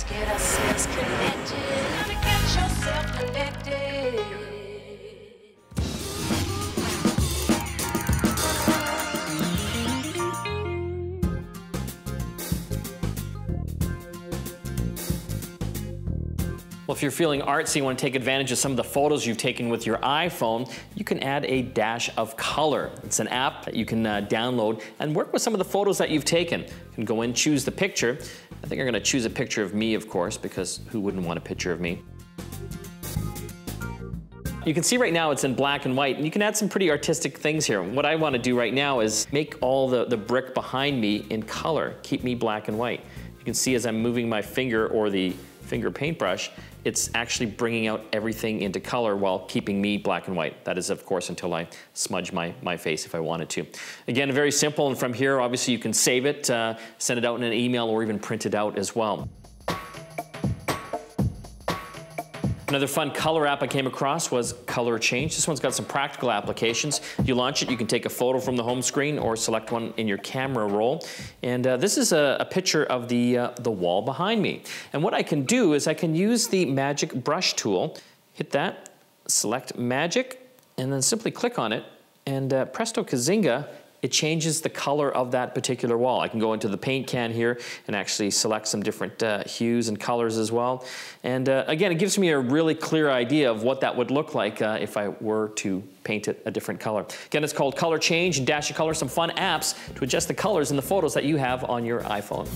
Let's get ourselves connected. Get yourself connected. Well, if you're feeling artsy and want to take advantage of some of the photos you've taken with your iPhone, you can add a dash of color. It's an app that you can uh, download and work with some of the photos that you've taken. You can go in, choose the picture. I think I'm to choose a picture of me, of course, because who wouldn't want a picture of me? You can see right now it's in black and white, and you can add some pretty artistic things here. What I want to do right now is make all the, the brick behind me in color, keep me black and white. You can see as I'm moving my finger or the finger paintbrush, it's actually bringing out everything into color while keeping me black and white. That is, of course, until I smudge my, my face if I wanted to. Again, very simple, and from here, obviously, you can save it, uh, send it out in an email, or even print it out as well. Another fun color app I came across was Color Change. This one's got some practical applications. You launch it, you can take a photo from the home screen or select one in your camera roll. And uh, this is a, a, picture of the, uh, the wall behind me. And what I can do is I can use the Magic Brush tool, hit that, select Magic, and then simply click on it, and uh, presto kazinga, it changes the color of that particular wall. I can go into the paint can here and actually select some different uh, hues and colors as well. And uh, again, it gives me a really clear idea of what that would look like uh, if I were to paint it a different color. Again, it's called Color Change and Dash of Color, some fun apps to adjust the colors in the photos that you have on your iPhone.